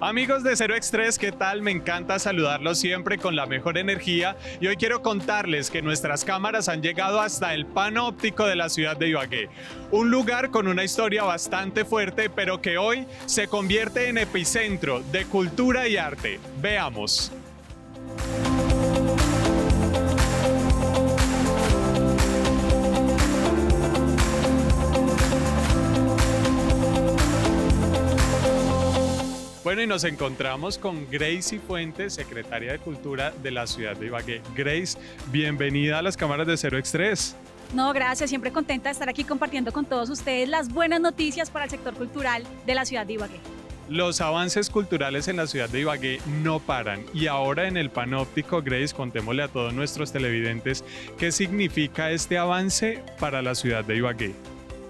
Amigos de Cero Express, ¿qué tal? Me encanta saludarlos siempre con la mejor energía y hoy quiero contarles que nuestras cámaras han llegado hasta el panóptico de la ciudad de Ibagué, un lugar con una historia bastante fuerte pero que hoy se convierte en epicentro de cultura y arte. Veamos. Bueno, y nos encontramos con Gracie Fuentes, secretaria de Cultura de la ciudad de Ibagué. Grace, bienvenida a las cámaras de Cero Express. No, gracias, siempre contenta de estar aquí compartiendo con todos ustedes las buenas noticias para el sector cultural de la ciudad de Ibagué. Los avances culturales en la ciudad de Ibagué no paran y ahora en el panóptico, Grace, contémosle a todos nuestros televidentes qué significa este avance para la ciudad de Ibagué.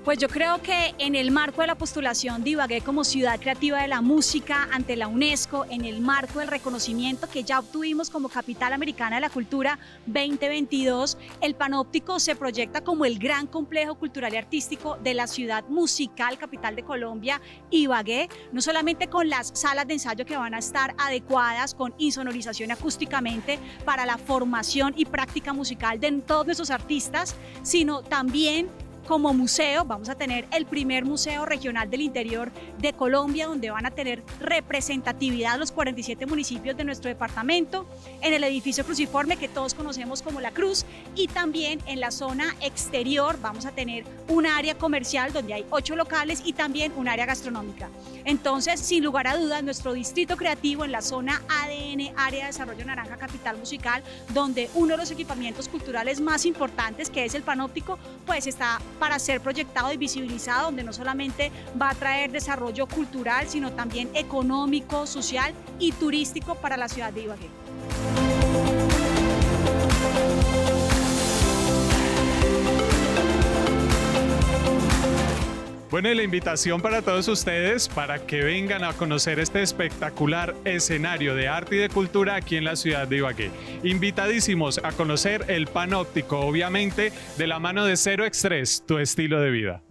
Pues yo creo que en el marco de la postulación de Ibagué como ciudad creativa de la música ante la UNESCO, en el marco del reconocimiento que ya obtuvimos como capital americana de la cultura 2022, el Panóptico se proyecta como el gran complejo cultural y artístico de la ciudad musical capital de Colombia, Ibagué, no solamente con las salas de ensayo que van a estar adecuadas con insonorización acústicamente para la formación y práctica musical de todos nuestros artistas, sino también como museo vamos a tener el primer museo regional del interior de Colombia, donde van a tener representatividad los 47 municipios de nuestro departamento, en el edificio cruciforme que todos conocemos como La Cruz, y también en la zona exterior vamos a tener un área comercial donde hay ocho locales y también un área gastronómica. Entonces, sin lugar a dudas, nuestro distrito creativo en la zona ADN, Área de Desarrollo Naranja Capital Musical, donde uno de los equipamientos culturales más importantes, que es el panóptico, pues está para ser proyectado y visibilizado, donde no solamente va a traer desarrollo cultural, sino también económico, social y turístico para la ciudad de Ibagué. Bueno, y la invitación para todos ustedes para que vengan a conocer este espectacular escenario de arte y de cultura aquí en la ciudad de Ibagué. Invitadísimos a conocer el panóptico, obviamente, de la mano de Cero Express, tu estilo de vida.